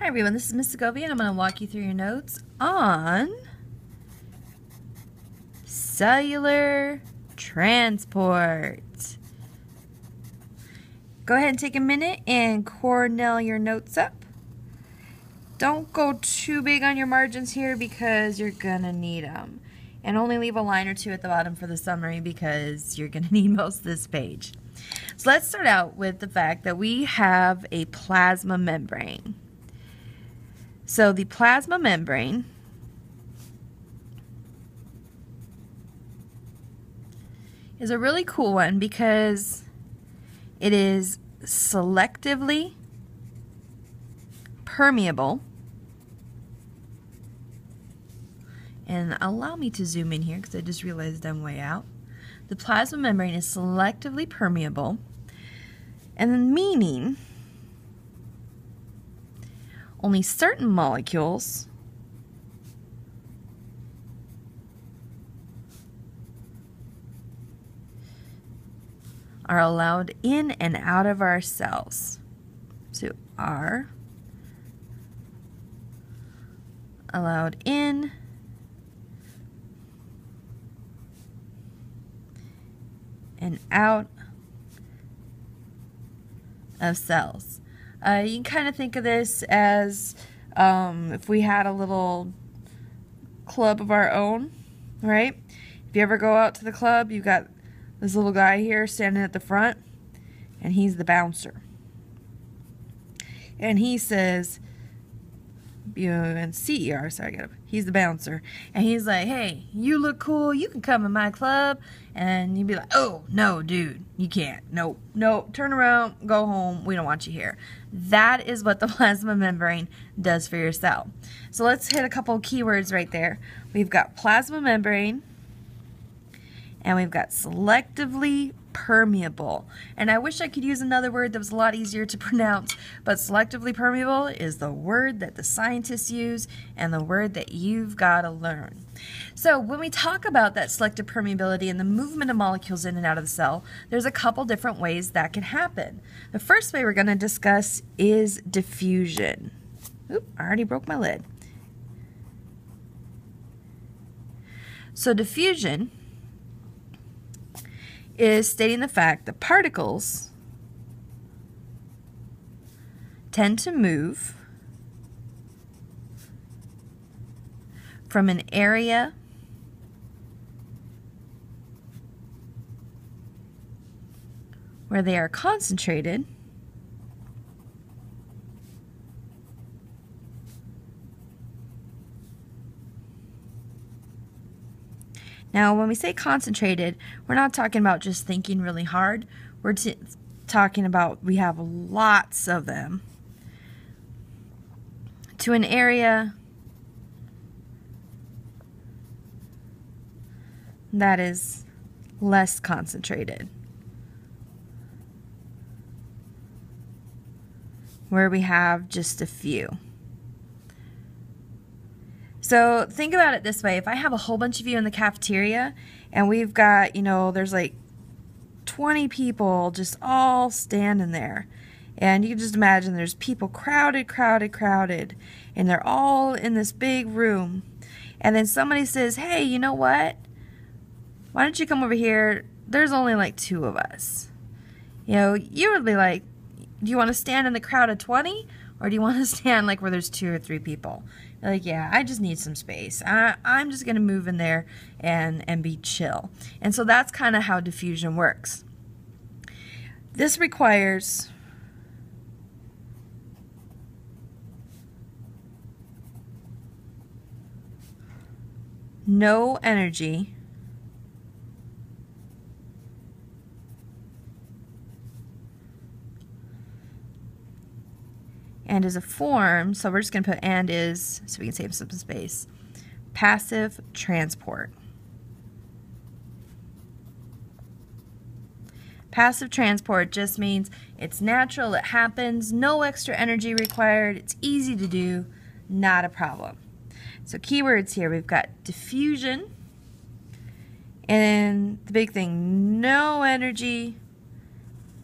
Hi everyone, this is Miss Segovia and I'm going to walk you through your notes on cellular transport. Go ahead and take a minute and cornell your notes up. Don't go too big on your margins here because you're going to need them. And only leave a line or two at the bottom for the summary because you're going to need most of this page. So let's start out with the fact that we have a plasma membrane. So the plasma membrane is a really cool one because it is selectively permeable. And allow me to zoom in here because I just realized I'm way out. The plasma membrane is selectively permeable and meaning only certain molecules are allowed in and out of our cells. So are allowed in and out of cells. Uh, you can kind of think of this as um, if we had a little club of our own, right? If you ever go out to the club, you've got this little guy here standing at the front, and he's the bouncer. And he says, B-O-N-C-E-R, sorry, I got He's the bouncer. And he's like, hey, you look cool. You can come in my club. And you'd be like, oh, no, dude, you can't. Nope, nope. Turn around, go home. We don't want you here. That is what the plasma membrane does for your cell. So let's hit a couple keywords right there. We've got plasma membrane, and we've got selectively permeable. And I wish I could use another word that was a lot easier to pronounce, but selectively permeable is the word that the scientists use and the word that you've got to learn. So when we talk about that selective permeability and the movement of molecules in and out of the cell, there's a couple different ways that can happen. The first way we're going to discuss is diffusion. Oop, I already broke my lid. So diffusion is stating the fact that particles tend to move from an area where they are concentrated Now, when we say concentrated, we're not talking about just thinking really hard. We're talking about we have lots of them to an area that is less concentrated. Where we have just a few. So think about it this way. If I have a whole bunch of you in the cafeteria and we've got, you know, there's like 20 people just all standing there. And you can just imagine there's people crowded, crowded, crowded. And they're all in this big room. And then somebody says, hey, you know what? Why don't you come over here? There's only like two of us. You know, you would be like, do you want to stand in the crowd of 20? Or do you want to stand like where there's two or three people? Like, yeah, I just need some space. I, I'm just going to move in there and, and be chill. And so that's kind of how diffusion works. This requires no energy and is a form, so we're just going to put and is so we can save some space. Passive transport. Passive transport just means it's natural, it happens, no extra energy required, it's easy to do, not a problem. So keywords here, we've got diffusion, and the big thing, no energy,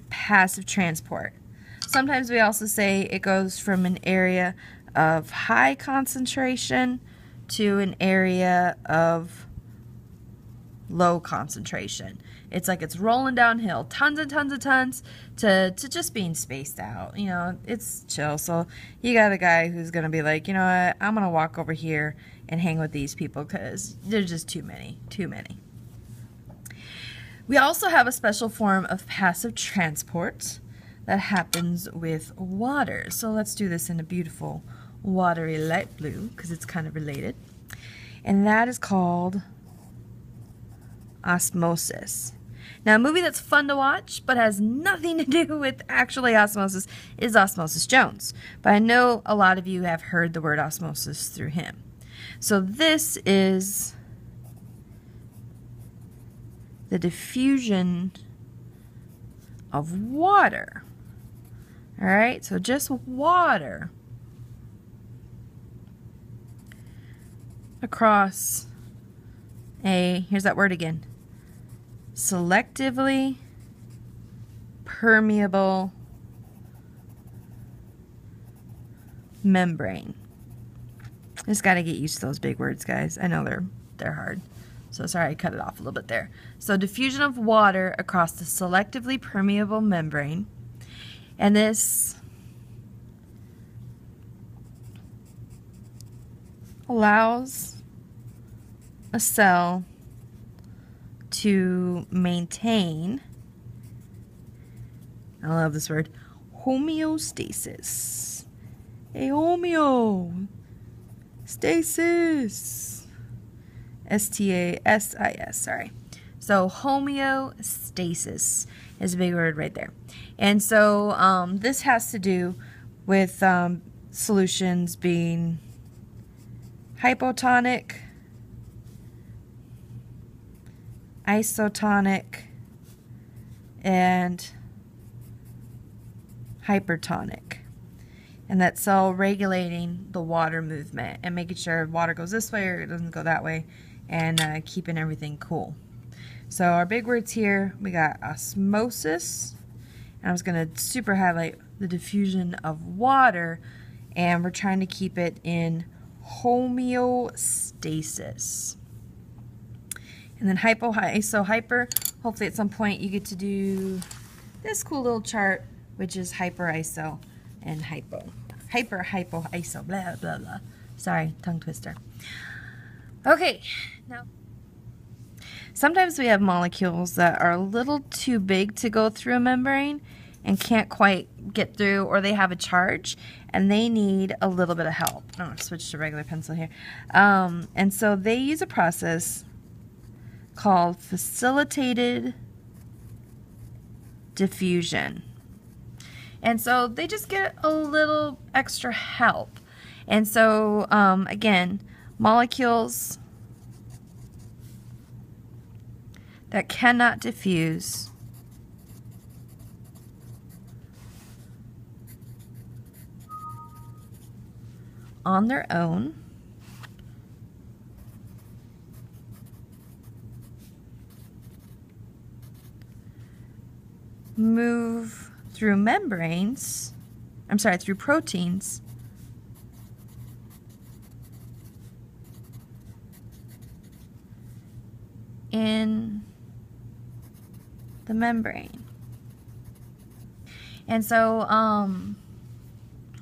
passive transport. Sometimes we also say it goes from an area of high concentration to an area of low concentration. It's like it's rolling downhill, tons and tons of tons to, to just being spaced out. You know, it's chill. So you got a guy who's going to be like, you know what, I'm going to walk over here and hang with these people because there's just too many, too many. We also have a special form of passive transport that happens with water. So let's do this in a beautiful watery light blue because it's kind of related. And that is called osmosis. Now, a movie that's fun to watch but has nothing to do with actually osmosis is Osmosis Jones. But I know a lot of you have heard the word osmosis through him. So this is the diffusion of water. All right, so just water across a, here's that word again, selectively permeable membrane. Just got to get used to those big words, guys. I know they're they're hard. So sorry I cut it off a little bit there. So diffusion of water across the selectively permeable membrane. And this allows a cell to maintain, I love this word, homeostasis. A homeo stasis. S T A S I S, sorry. So homeostasis is a big word right there. And so um, this has to do with um, solutions being hypotonic, isotonic, and hypertonic and that cell regulating the water movement and making sure water goes this way or it doesn't go that way and uh, keeping everything cool. So our big words here, we got osmosis, and I was going to super highlight the diffusion of water, and we're trying to keep it in homeostasis. And then hypo, iso, hyper, hopefully at some point you get to do this cool little chart, which is hyper, iso, and hypo. Hyper, hypo, iso, blah, blah, blah. Sorry, tongue twister. Okay, now sometimes we have molecules that are a little too big to go through a membrane and can't quite get through or they have a charge and they need a little bit of help. I'm going to switch to regular pencil here. Um, and so they use a process called facilitated diffusion. And so they just get a little extra help. And so, um, again, molecules that cannot diffuse. On their own. Move through membranes, I'm sorry, through proteins, in the membrane. And so, um,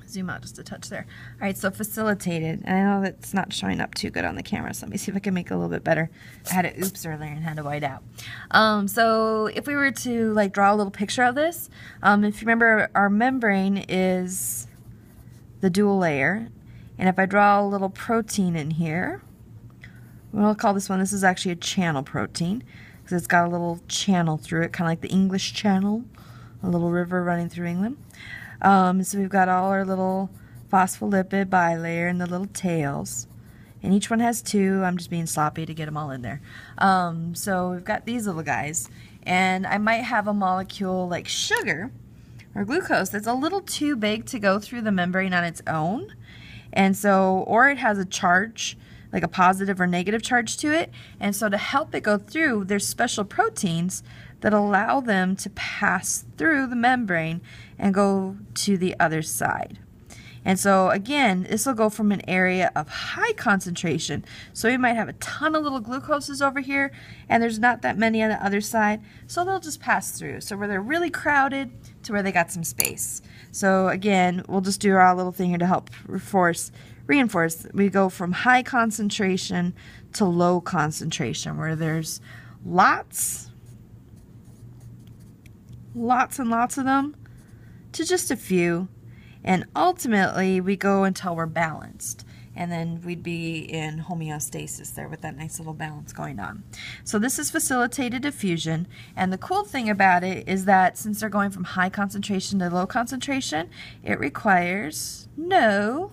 zoom out just a touch there. All right, so facilitated. I know that's not showing up too good on the camera, so let me see if I can make it a little bit better. I had it oops earlier and had to white out. Um, so if we were to like draw a little picture of this, um, if you remember our membrane is the dual layer. And if I draw a little protein in here, we'll call this one, this is actually a channel protein because it's got a little channel through it, kind of like the English Channel, a little river running through England. Um, so we've got all our little phospholipid bilayer and the little tails. And each one has two. I'm just being sloppy to get them all in there. Um, so we've got these little guys. And I might have a molecule like sugar or glucose that's a little too big to go through the membrane on its own. And so, or it has a charge, like a positive or negative charge to it. And so to help it go through, there's special proteins that allow them to pass through the membrane and go to the other side. And so again, this will go from an area of high concentration. So we might have a ton of little glucoses over here and there's not that many on the other side. So they'll just pass through. So where they're really crowded to where they got some space. So again, we'll just do our little thing here to help reinforce. Reinforce. We go from high concentration to low concentration where there's lots, lots and lots of them to just a few. And ultimately, we go until we're balanced. And then we'd be in homeostasis there with that nice little balance going on. So this is facilitated diffusion. And the cool thing about it is that since they're going from high concentration to low concentration, it requires no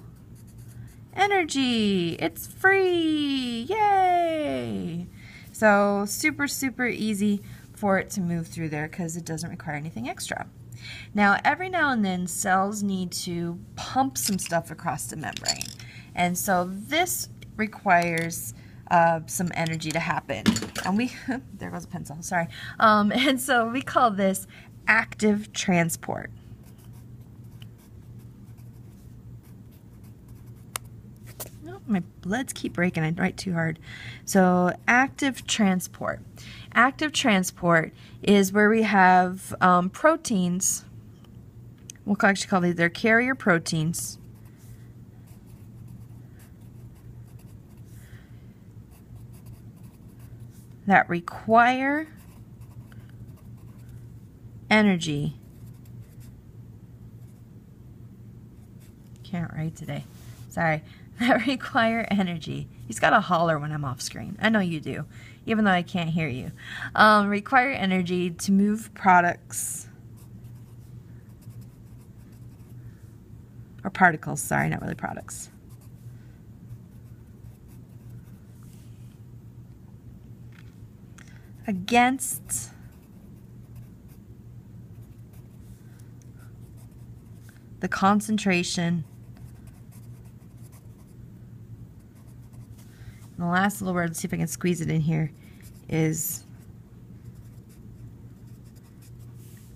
energy. It's free. Yay! So super, super easy for it to move through there because it doesn't require anything extra. Now, every now and then, cells need to pump some stuff across the membrane. And so this requires uh, some energy to happen. And we, there goes a pencil, sorry. Um, and so we call this active transport. My bloods keep breaking. I write too hard. So active transport. Active transport is where we have um, proteins. We'll actually call these their carrier proteins. that require energy. Can't write today. Sorry. That require energy. He's got a holler when I'm off screen. I know you do even though I can't hear you. Um, require energy to move products or particles, sorry, not really products. Against the concentration And the last little word, see if I can squeeze it in here, is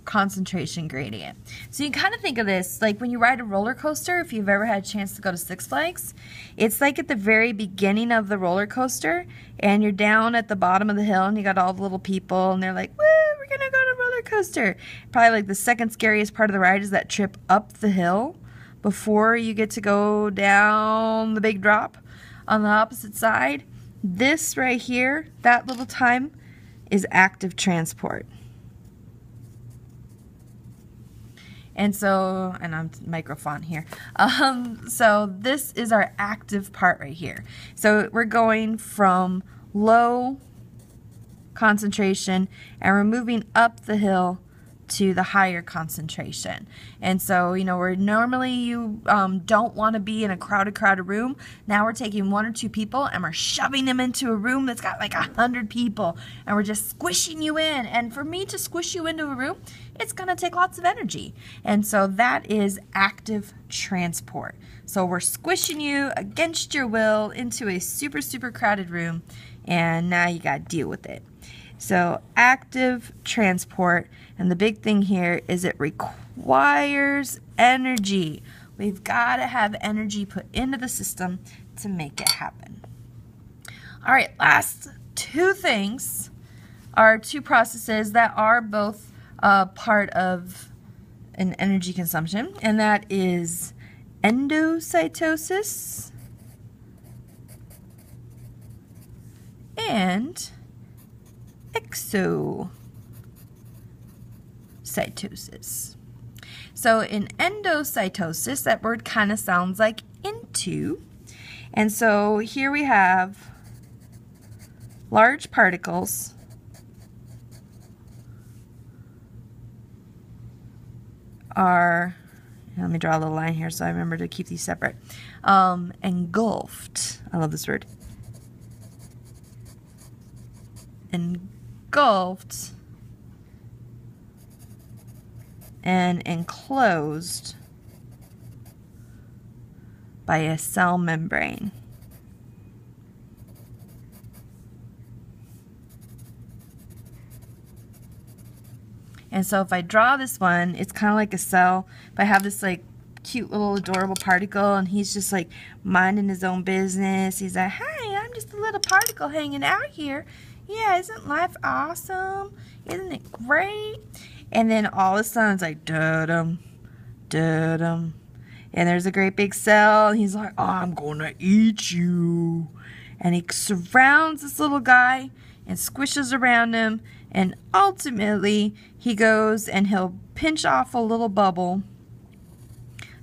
concentration gradient. So you kind of think of this like when you ride a roller coaster, if you've ever had a chance to go to Six Flags, it's like at the very beginning of the roller coaster and you're down at the bottom of the hill and you got all the little people and they're like, woo, we're going to go to roller coaster. Probably like the second scariest part of the ride is that trip up the hill before you get to go down the big drop on the opposite side. This right here, that little time, is active transport. And so, and I'm microphone here. Um, so this is our active part right here. So we're going from low concentration and we're moving up the hill to the higher concentration. And so, you know, where normally you um, don't want to be in a crowded, crowded room, now we're taking one or two people and we're shoving them into a room that's got like a hundred people and we're just squishing you in. And for me to squish you into a room, it's going to take lots of energy. And so that is active transport. So we're squishing you against your will into a super, super crowded room and now you got to deal with it. So active transport, and the big thing here is it requires energy. We've got to have energy put into the system to make it happen. All right, last two things are two processes that are both uh, part of an energy consumption, and that is endocytosis and exocytosis. So in endocytosis, that word kind of sounds like into. And so here we have large particles are, let me draw a little line here so I remember to keep these separate, um, engulfed. I love this word. Engulfed engulfed and enclosed by a cell membrane. And so if I draw this one, it's kind of like a cell. If I have this like cute little adorable particle and he's just like minding his own business. He's like, hey, I'm just a little particle hanging out here. Yeah, isn't life awesome? Isn't it great? And then all of a sudden it's like, da-dum, da-dum. And there's a great big cell. And he's like, oh, I'm going to eat you. And he surrounds this little guy and squishes around him. And ultimately, he goes and he'll pinch off a little bubble.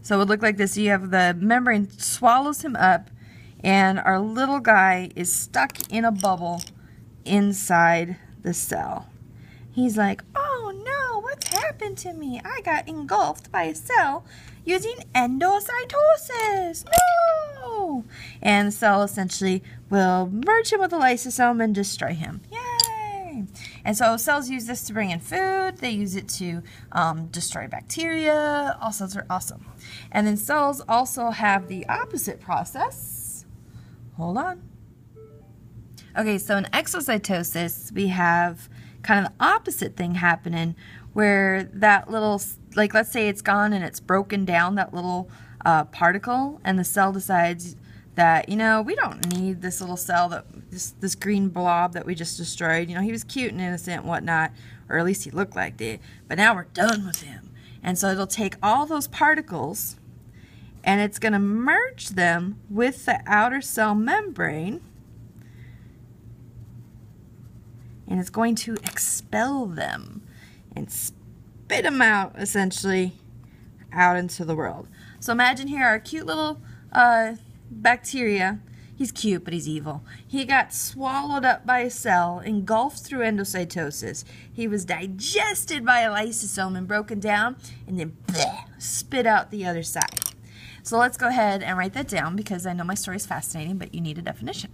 So it would look like this. You have the membrane swallows him up. And our little guy is stuck in a bubble inside the cell. He's like, oh no, what's happened to me? I got engulfed by a cell using endocytosis. No! And the cell essentially will merge him with a lysosome and destroy him. Yay! And so cells use this to bring in food. They use it to um, destroy bacteria. All cells are awesome. And then cells also have the opposite process. Hold on. Okay, so in exocytosis, we have kind of the opposite thing happening where that little, like let's say it's gone and it's broken down, that little uh, particle, and the cell decides that, you know, we don't need this little cell, that this, this green blob that we just destroyed. You know, he was cute and innocent and whatnot, or at least he looked like it, but now we're done with him. And so it'll take all those particles and it's going to merge them with the outer cell membrane and it's going to expel them and spit them out essentially out into the world. So imagine here our cute little uh, bacteria. He's cute, but he's evil. He got swallowed up by a cell, engulfed through endocytosis. He was digested by a lysosome and broken down, and then bleh, spit out the other side. So let's go ahead and write that down because I know my story is fascinating, but you need a definition.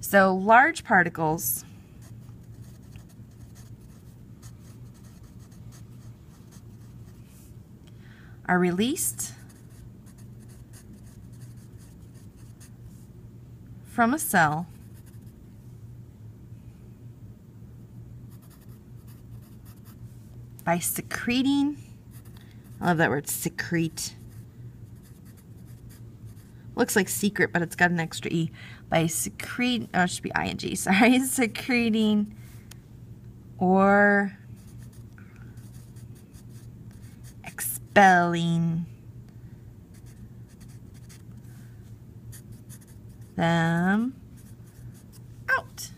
So large particles are released from a cell by secreting, I love that word, secrete. Looks like secret, but it's got an extra E. By secrete, oh, it should be ing, sorry, secreting or expelling them out.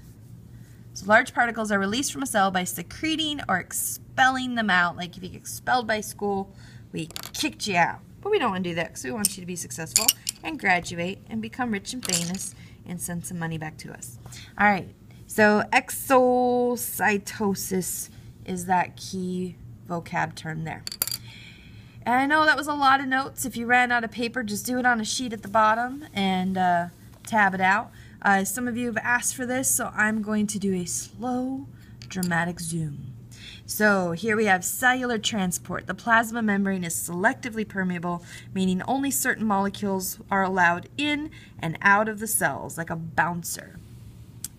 So large particles are released from a cell by secreting or expelling them out. Like if you get expelled by school, we kicked you out. But we don't want to do that because we want you to be successful and graduate and become rich and famous and send some money back to us. All right, so exocytosis is that key vocab term there. And I know that was a lot of notes. If you ran out of paper, just do it on a sheet at the bottom and uh, tab it out. Uh, some of you have asked for this, so I'm going to do a slow, dramatic zoom. So here we have cellular transport. The plasma membrane is selectively permeable, meaning only certain molecules are allowed in and out of the cells, like a bouncer.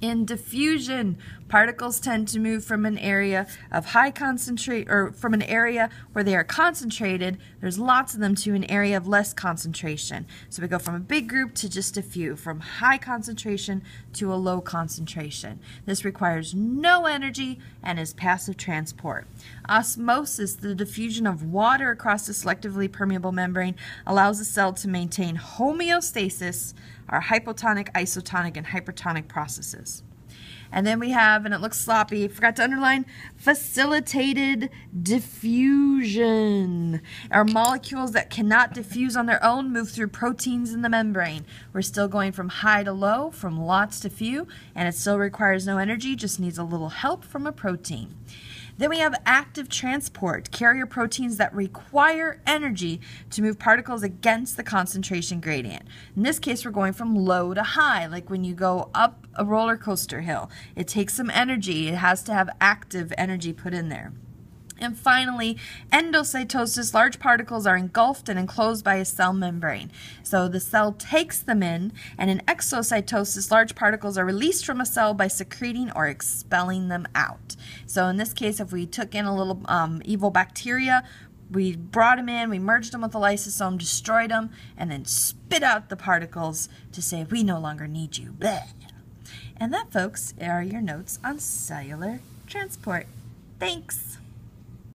In diffusion, particles tend to move from an area of high concentrate or from an area where they are concentrated, there's lots of them to an area of less concentration. So we go from a big group to just a few, from high concentration to a low concentration. This requires no energy and is passive transport. Osmosis, the diffusion of water across the selectively permeable membrane, allows the cell to maintain homeostasis are hypotonic, isotonic, and hypertonic processes. And then we have, and it looks sloppy, forgot to underline, facilitated diffusion. Our molecules that cannot diffuse on their own move through proteins in the membrane. We're still going from high to low, from lots to few, and it still requires no energy, just needs a little help from a protein. Then we have active transport, carrier proteins that require energy to move particles against the concentration gradient. In this case, we're going from low to high, like when you go up a roller coaster hill. It takes some energy. It has to have active energy put in there. And finally, endocytosis, large particles are engulfed and enclosed by a cell membrane. So the cell takes them in, and in exocytosis, large particles are released from a cell by secreting or expelling them out. So in this case, if we took in a little um, evil bacteria, we brought them in, we merged them with the lysosome, destroyed them, and then spit out the particles to say, we no longer need you. Bleh. And that, folks, are your notes on cellular transport. Thanks.